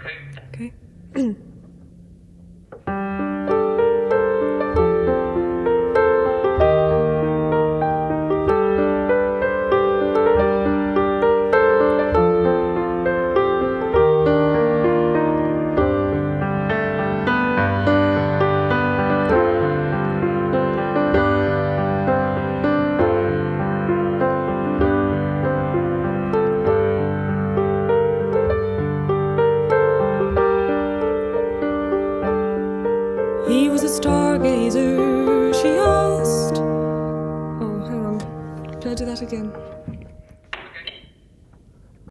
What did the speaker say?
Okay. Okay. He was a stargazer, she asked. Oh, hang on. Can I do that again?